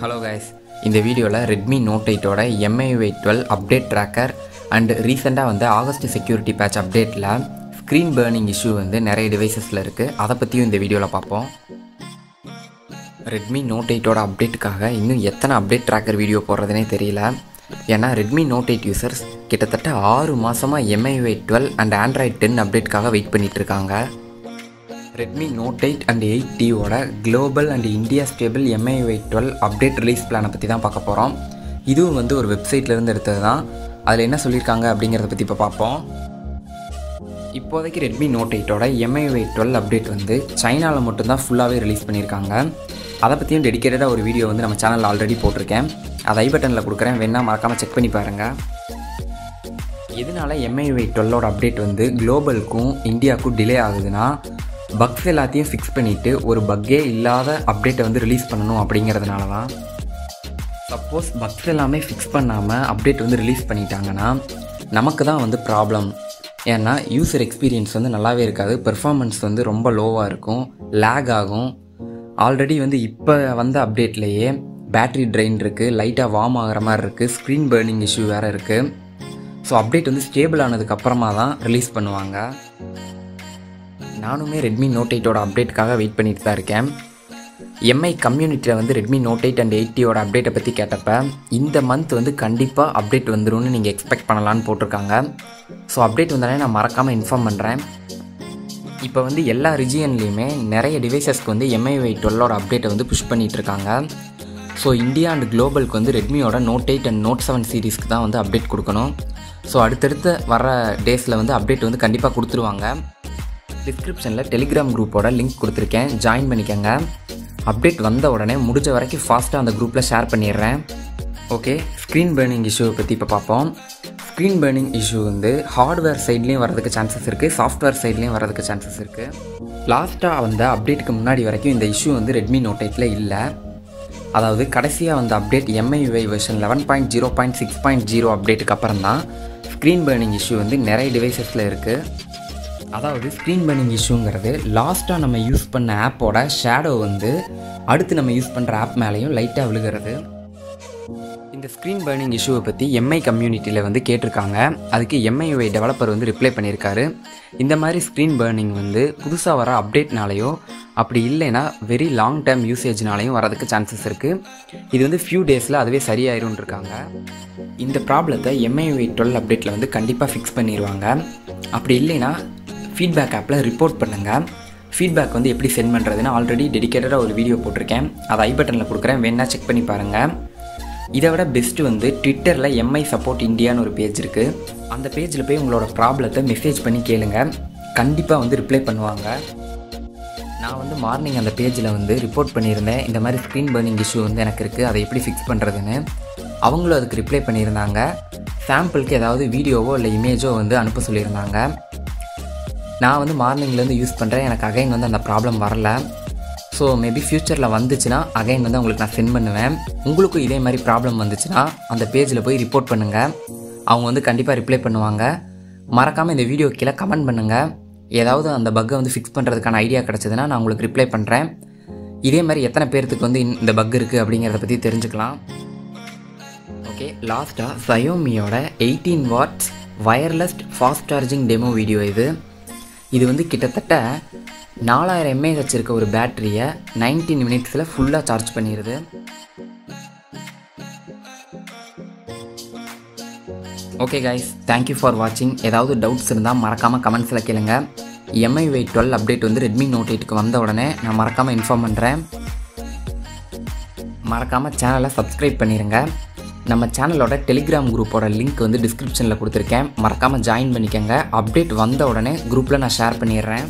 Hello guys இந்த வீடியோவில் Redmi note எயிட்டோட MI twelve update tracker and ரீசெண்டாக வந்து ஆகஸ்ட் செக்யூரிட்டி பேட்ச் அப்டேட்டில் ஸ்க்ரீன் பேர்னிங் இஷ்யூ வந்து நிறைய டிவைசஸில் இருக்குது அதை பற்றியும் இந்த வீடியோவில் பார்ப்போம் ரெட்மி நோட் எயிட்டோட அப்டேட்டுக்காக இன்னும் எத்தனை அப்டேட் ட்ராக்கர் வீடியோ போடுறதுனே தெரியல. ஏன்னா ரெட்மி நோட் எயிட் யூசர்ஸ் கிட்டத்தட்ட ஆறு மாதமாக எம்ஐவை டுவெல் அண்ட் ஆண்ட்ராய்ட் டென் அப்டேட்காக வெயிட் பண்ணிகிட்ருக்காங்க இருக்காங்க. Redmi Note eight and eight டியோட global and India stable MI twelve update release பிளானை பற்றி தான் பார்க்க போகிறோம் இதுவும் வந்து ஒரு வெப்சைட்லேருந்து எடுத்தது தான். அதில் என்ன சொல்லியிருக்காங்க அப்படிங்கிறத பற்றி இப்போ பார்ப்போம். இப்போதைக்கு ரெட்மி நோட் எயிட்டோட எம்ஐ டுவெல் அப்டேட் வந்து சைனாவில் மட்டும்தான் ஃபுல்லாகவே ரிலீஸ் பண்ணியிருக்காங்க அதை பற்றியும் டெடிக்கேட்டடாக ஒரு வீடியோ வந்து நம்ம சேனலில் ஆல்ரெடி போட்டிருக்கேன். அதை ஐ பட்டனில் கொடுக்குறேன். வேணால் மறக்காமல் செக் பண்ணி பாருங்கள் எதனால எம்ஐ டுவெல்லோட அப்டேட் வந்து குளோபலுக்கும் இந்தியாவுக்கும் டிலே ஆகுதுன்னா பக்ஸ் எல்லாத்தையும் ஃபிக்ஸ் பண்ணிவிட்டு ஒரு பக்கே இல்லாத அப்டேட்டை வந்து ரிலீஸ் பண்ணணும் அப்படிங்கிறதுனால தான் சப்போஸ் பக்ஸ் எல்லாமே ஃபிக்ஸ் பண்ணாமல் அப்டேட் வந்து ரிலீஸ் பண்ணிட்டாங்கன்னா நமக்கு தான் வந்து ப்ராப்ளம் ஏன்னா யூசர் எக்ஸ்பீரியன்ஸ் வந்து நல்லாவே இருக்காது. பெர்ஃபார்மன்ஸ் வந்து ரொம்ப லோவாக இருக்கும். லேக் ஆகும். ஆல்ரெடி வந்து இப்போ வந்த அப்டேட்லேயே பேட்ரி ட்ரெயின் இருக்குது லைட்டாக வார்ம் ஆகிற மாதிரி இருக்குது ஸ்க்ரீன் பேர்னிங் இஷ்யூ வேறு இருக்குது ஸோ அப்டேட் வந்து ஸ்டேபிள் ஆனதுக்கு அப்புறமா தான் ரிலீஸ் பண்ணுவாங்க. நானுமே ரெட்மி நோட் எயிட்டோட அப்டேட்டுக்காக வெயிட் பண்ணிட்டு தான் இருக்கேன். எம்ஐ கம்யூனிட்டியில் வந்து ரெட்மி நோட் எயிட் அண்ட் எயிட்டியோட அப்டேட்டை பற்றி கேட்டப்ப இந்த மந்த் வந்து கண்டிப்பாக அப்டேட் வந்துடும் நீங்கள் எக்ஸ்பெக்ட் பண்ணலான்னு போட்டிருக்காங்க. ஸோ அப்டேட் வந்தாலே நான் மறக்காமல் இன்ஃபார்ம் பண்ணுறேன் இப்போ வந்து எல்லா ரிஜியன்லேயுமே நிறைய டிவைசஸ்க்கு வந்து எம்ஐ டுவெல்லோட அப்டேட்டை வந்து புஷ் பண்ணிகிட்டு இருக்காங்க. ஸோ இந்தியா அண்ட் குளோபலுக்கு வந்து ரெட்மியோட Note eight and Note seven சீரீஸ்க்கு தான் வந்து அப்டேட் கொடுக்கணும். ஸோ அடுத்தடுத்து வர டேஸில் வந்து அப்டேட் வந்து கண்டிப்பாக கொடுத்துருவாங்க. டிஸ்கிரிப்ஷனில் டெலிகிராம் குரூப்போட லிங்க் கொடுத்துருக்கேன். ஜாயின் பண்ணிக்கோங்க. அப்டேட் வந்த உடனே முடிஞ்ச வரைக்கும் ஃபாஸ்ட்டாக அந்த குரூப்பில் ஷேர் பண்ணிடுறேன். ஓகே ஸ்க்ரீன் பேர்னிங் இஷ்யூவை பற்றி இப்போ பார்ப்போம். ஸ்க்ரீன் பேர்னிங் இஷ்யூ வந்து ஹார்ட்வேர் சைட்லேயும் வரதுக்கு சான்சஸ் இருக்குது சாஃப்ட்வேர் சைட்லேயும் வரதுக்கு சான்சஸ் இருக்குது லாஸ்ட்டாக வந்த அப்டேட்டுக்கு முன்னாடி வரைக்கும் இந்த இஷ்யூ வந்து ரெட்மி நோட் எயிட்டில் இல்லை. அதாவது கடைசியாக வந்த update MIUI version eleven point zero point six point zero அப்டேட்டுக்கு அப்புறம் தான் ஸ்க்ரீன் பேர்னிங் இஷ்யூ வந்து நிறைய டிவைசஸில் இருக்குது அதாவது ஸ்க்ரீன் பர்னிங் இஷ்யூங்கிறது லாஸ்ட்டாக நம்ம யூஸ் பண்ண ஆப்போட ஷேடோ வந்து அடுத்து நம்ம யூஸ் பண்ணுற ஆப் மேலேயும் லைட்டாக விழுகிறது. இந்த ஸ்க்ரீன் பர்னிங் இஷ்யூவை பற்றி எம்ஐ கம்யூனிட்டியில் வந்து கேட்டிருக்காங்க. அதுக்கு எம்ஐஒய் டெவலப்பர் வந்து ரிப்ளை பண்ணியிருக்காரு. இந்த மாதிரி ஸ்க்ரீன் பர்னிங் வந்து புதுசாக வர அப்டேட்னாலேயோ அப்படி இல்லைன்னா வெரி லாங் டேர்ம் யூசேஜ்னாலையும் வரதுக்கு சான்சஸ் இருக்குது இது வந்து ஃபியூ டேஸில் அதுவே சரியாயிரும் இருக்காங்க. இந்த ப்ராப்ளத்தை எம்ஐஒய் டுவெல் அப்டேட்டில் வந்து கண்டிப்பாக ஃபிக்ஸ் பண்ணிடுவாங்க அப்படி இல்லைன்னா ஃபீட்பேக் ஆப்பில் ரிப்போர்ட் பண்ணுங்கள் ஃபீட்பேக் வந்து எப்படி சென்ட் பண்ணுறதுன்னு ஆல்ரெடி டெடிக்கேட்டடாக ஒரு வீடியோ போட்டிருக்கேன். அதை ஐ பட்டனில் கொடுக்குறேன். வேணா செக் பண்ணி பாருங்கள் இதை விட பெஸ்ட்டு வந்து ட்விட்டரில் எம்ஐ சப்போர்ட் இந்தியான்னு ஒரு பேஜ் இருக்குது அந்த பேஜில் போய் உங்களோட ப்ராப்ளத்தை மெசேஜ் பண்ணி கேளுங்க. கண்டிப்பாக வந்து ரிப்ளை பண்ணுவாங்க. நான் வந்து மார்னிங் அந்த பேஜில் வந்து ரிப்போர்ட் பண்ணியிருந்தேன். இந்த மாதிரி ஸ்க்ரீன் பர்னிங் இஷ்யூ வந்து எனக்கு இருக்குது அதை எப்படி ஃபிக்ஸ் பண்ணுறதுன்னு அவங்களும் அதுக்கு ரிப்ளை பண்ணியிருந்தாங்க. சாம்பிளுக்கு ஏதாவது வீடியோவோ இல்லை இமேஜோ வந்து அனுப்ப சொல்லியிருந்தாங்க. நான் வந்து மார்னிங்லேருந்து யூஸ் பண்ணுறேன் எனக்கு அகைன் வந்து அந்த ப்ராப்ளம் வரல. ஸோ மேபி ஃப்யூச்சரில் வந்துச்சுன்னா அகைன் வந்து உங்களுக்கு நான் சென்ட் பண்ணுவேன். உங்களுக்கும் இதே மாதிரி ப்ராப்ளம் வந்துச்சுன்னா அந்த பேஜில் போய் ரிப்போர்ட் பண்ணுங்கள் அவங்க வந்து கண்டிப்பாக ரிப்ளை பண்ணுவாங்க. மறக்காமல் இந்த வீடியோ கீழே கமெண்ட் பண்ணுங்கள் ஏதாவது அந்த பக்கை வந்து ஃபிக்ஸ் பண்ணுறதுக்கான ஐடியா கிடச்சதுன்னா நான் உங்களுக்கு ரிப்ளை பண்ணுறேன் இதே மாதிரி எத்தனை பேர்த்துக்கு வந்து இந்த பக் இருக்குது அப்படிங்கிறத பற்றி தெரிஞ்சுக்கலாம். ஓகே லாஸ்ட்டாக சயோமியோட eighteen watts wireless fast charging demo video இது. இது வந்து கிட்டத்தட்ட நாலாயிரம் எம்ஏஹெச் இருக்க ஒரு பேட்டரியை நைன்டீன் மினிட்ஸில் ஃபுல்லாக சார்ஜ் பண்ணிடுது ஓகே கைஸ் தேங்க்யூ ஃபார் வாட்சிங் ஏதாவது டவுட்ஸ் இருந்தால் மறக்காமல் கமெண்ட்ஸில் கேளுங்க. எம்ஐ வை டுவெல் அப்டேட் வந்து ரெட்மி நோட் எயிட்டுக்கு வந்த உடனே நான் மறக்காமல் இன்ஃபார்ம் பண்ணுறேன் மறக்காமல் சேனலை சப்ஸ்கிரைப் பண்ணிடுங்க நம்ம சேனலோட டெலிகிராம் குரூப்போட லிங்க் வந்து டிஸ்கிரிப்ஷனில் கொடுத்துருக்கேன். மறக்காமல் ஜாயின் பண்ணிக்கோங்க. அப்டேட் வந்த உடனே குரூப்பில் நான் ஷேர் பண்ணிடுறேன்.